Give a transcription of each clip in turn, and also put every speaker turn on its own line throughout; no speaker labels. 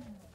음.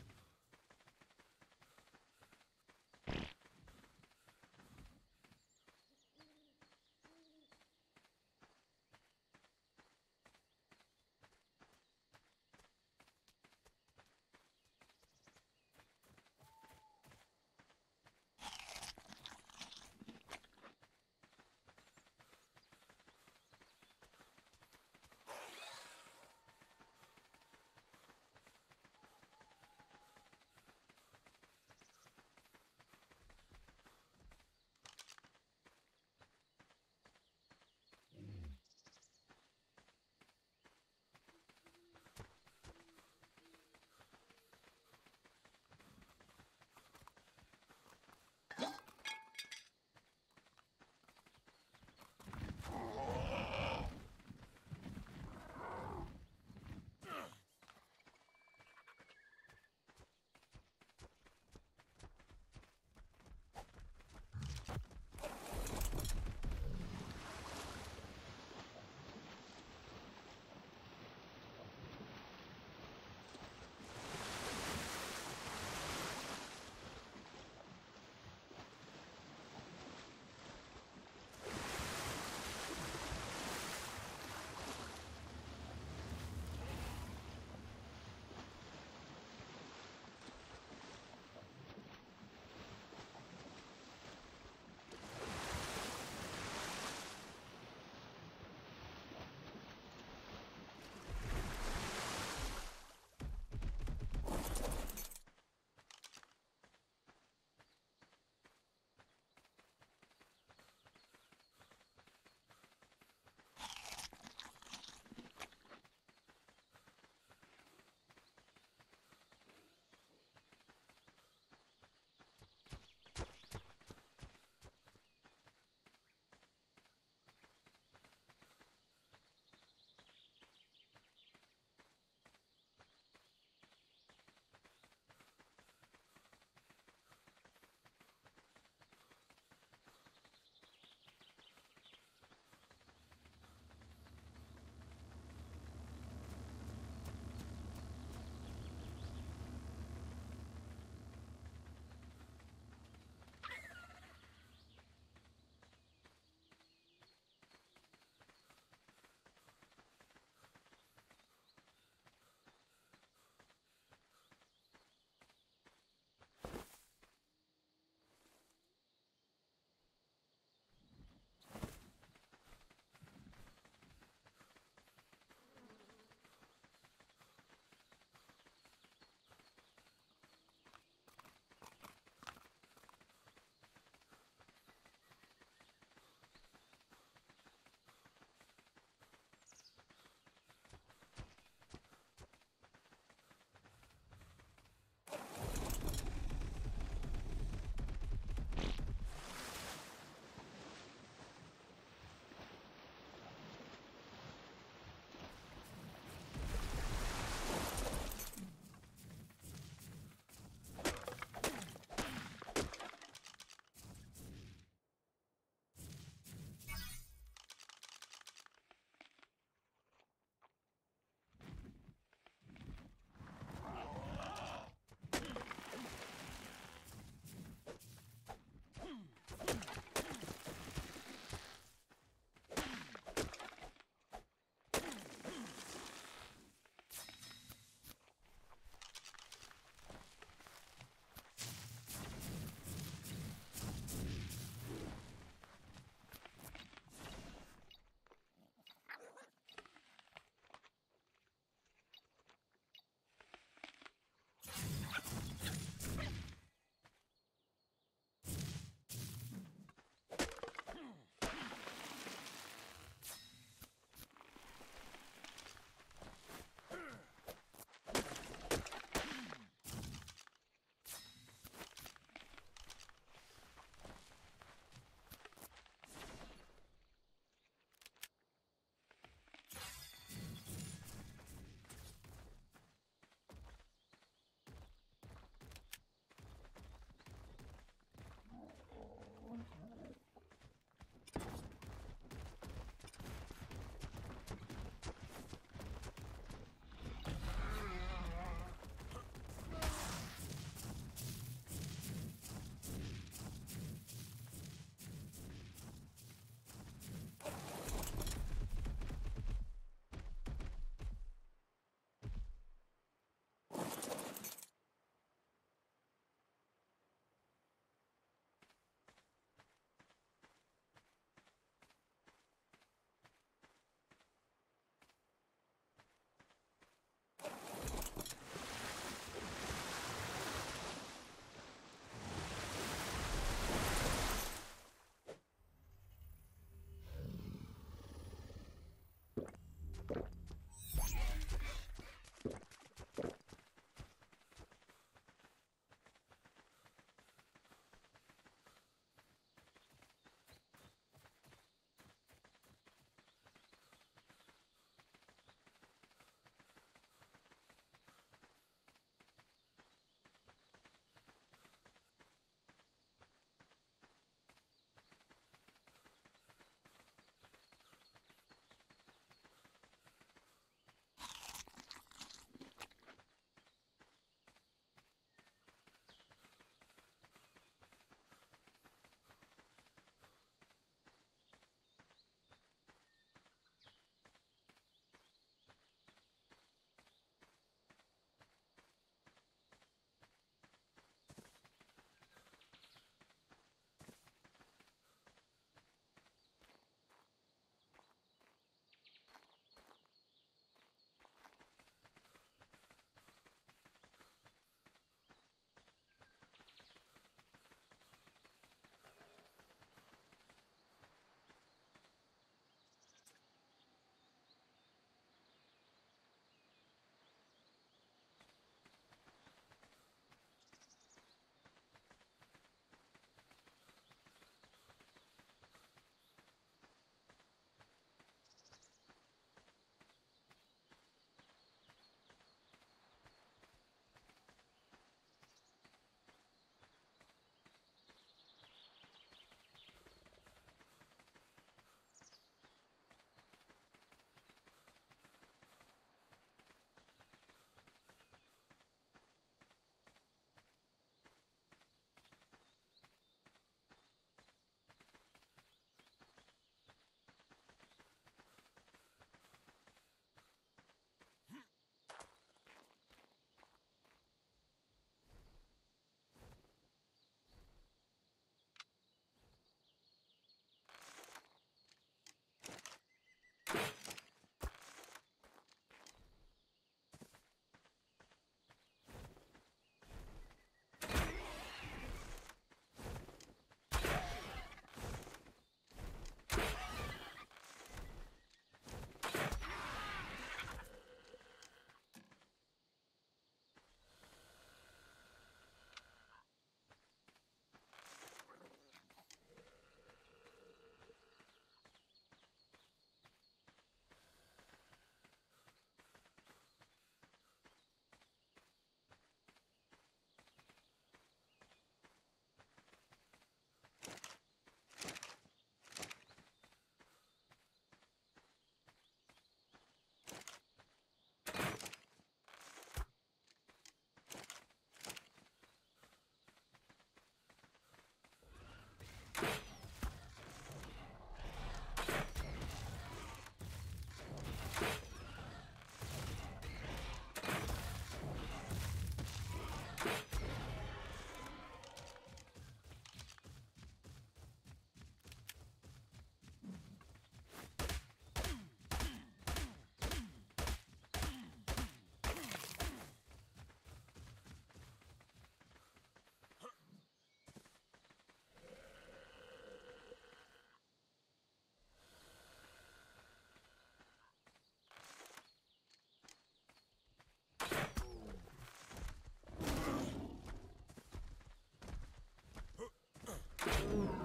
Mm.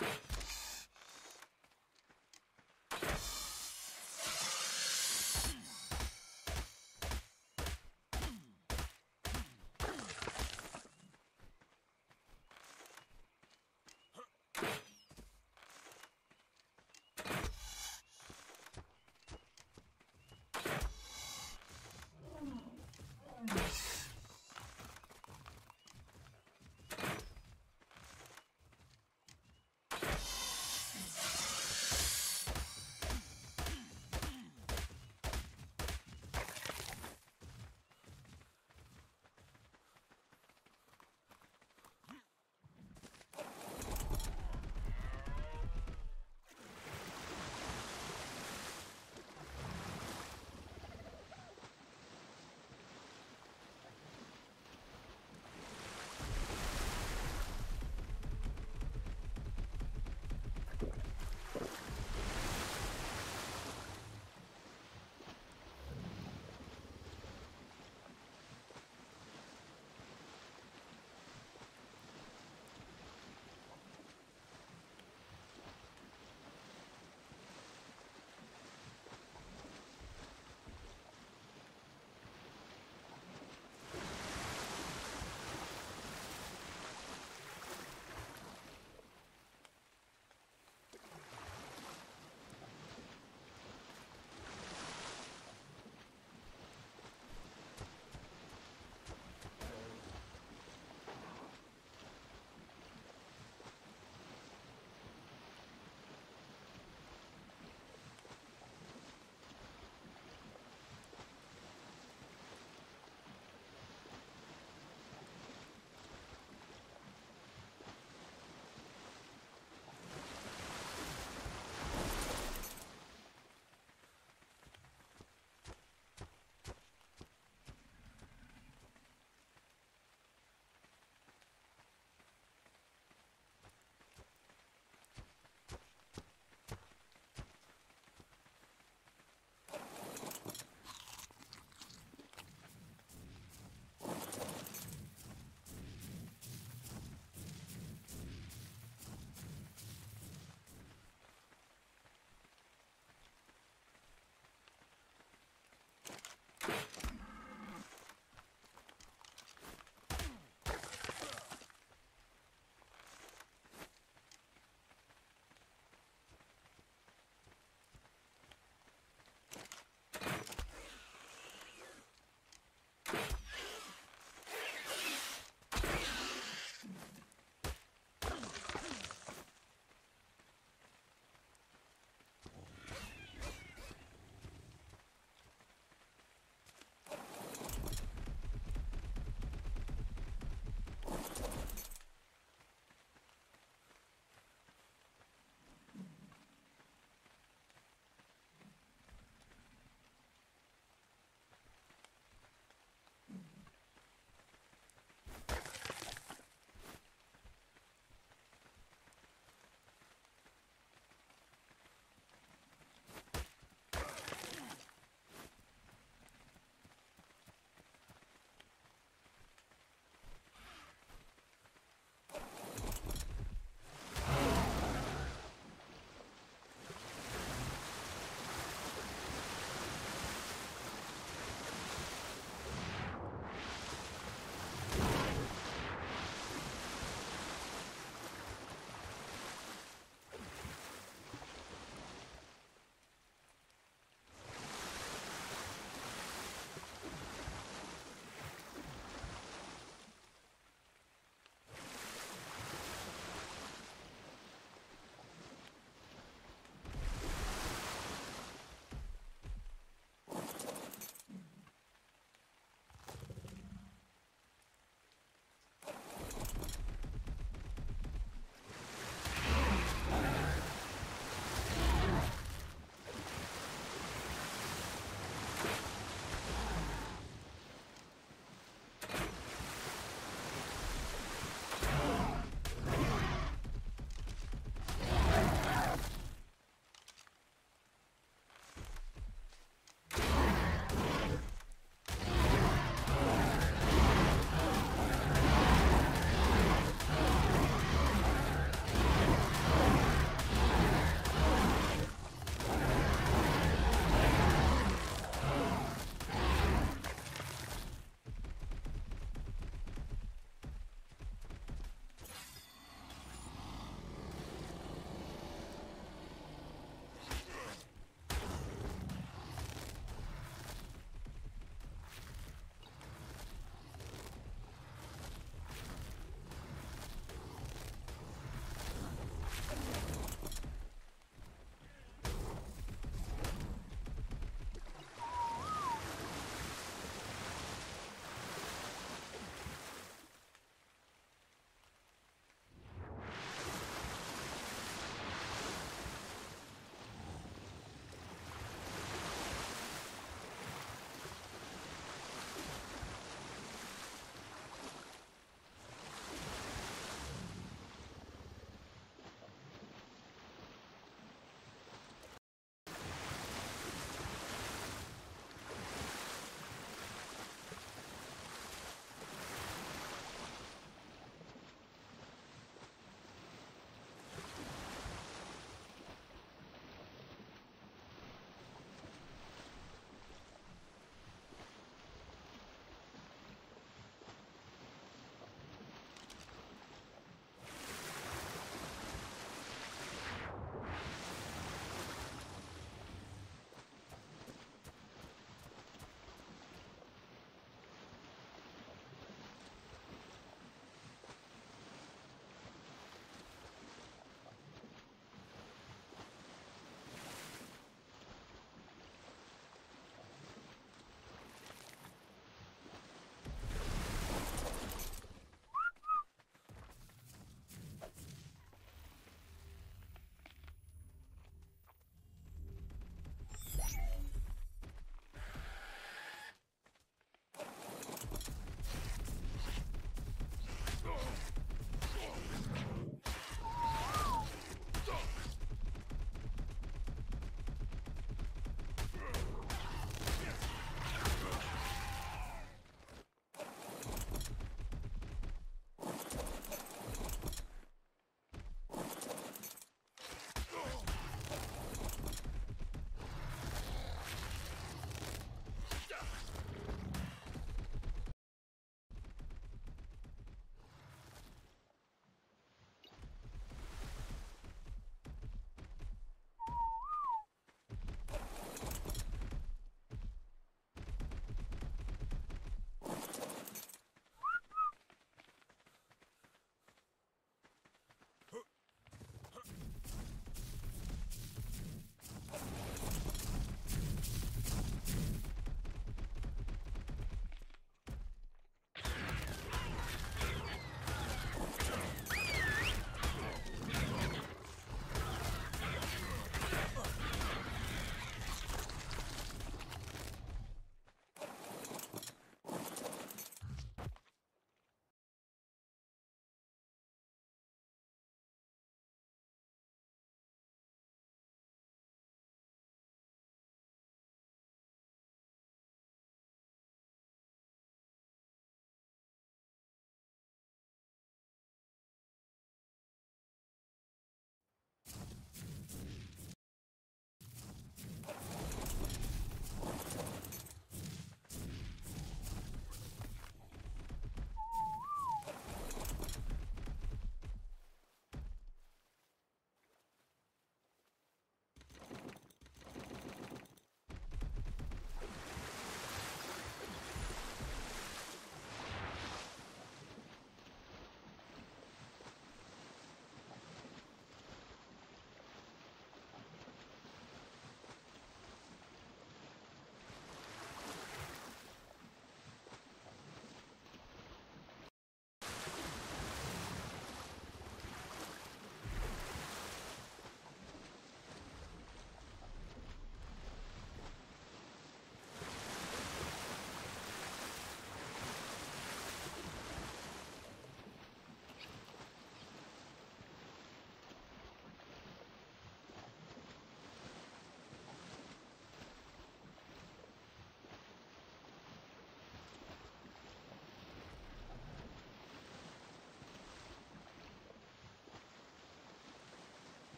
Thank you.